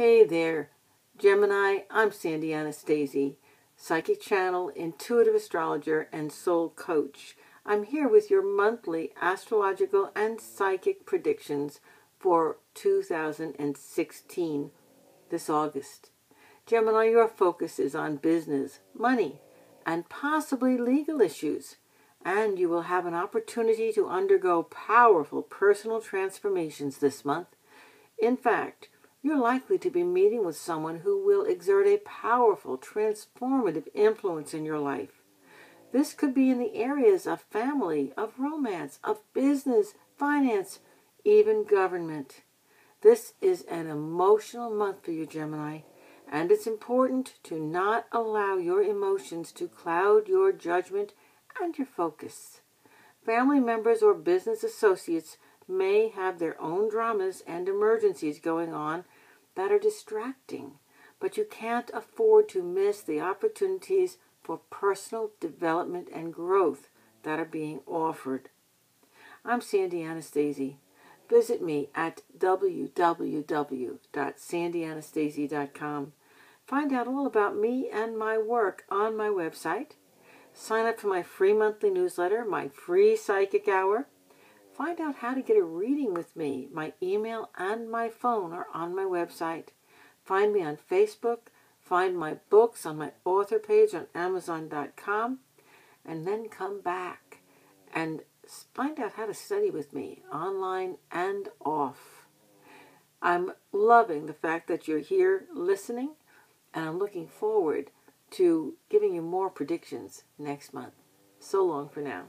Hey there, Gemini. I'm Sandy Anastasi, psychic channel, intuitive astrologer, and soul coach. I'm here with your monthly astrological and psychic predictions for 2016, this August. Gemini, your focus is on business, money, and possibly legal issues. And you will have an opportunity to undergo powerful personal transformations this month. In fact, you're likely to be meeting with someone who will exert a powerful, transformative influence in your life. This could be in the areas of family, of romance, of business, finance, even government. This is an emotional month for you, Gemini, and it's important to not allow your emotions to cloud your judgment and your focus. Family members or business associates may have their own dramas and emergencies going on that are distracting, but you can't afford to miss the opportunities for personal development and growth that are being offered. I'm Sandy Anastasi. Visit me at www.sandyanastasi.com. Find out all about me and my work on my website. Sign up for my free monthly newsletter, my free psychic hour Find out how to get a reading with me. My email and my phone are on my website. Find me on Facebook. Find my books on my author page on Amazon.com. And then come back and find out how to study with me online and off. I'm loving the fact that you're here listening, and I'm looking forward to giving you more predictions next month. So long for now.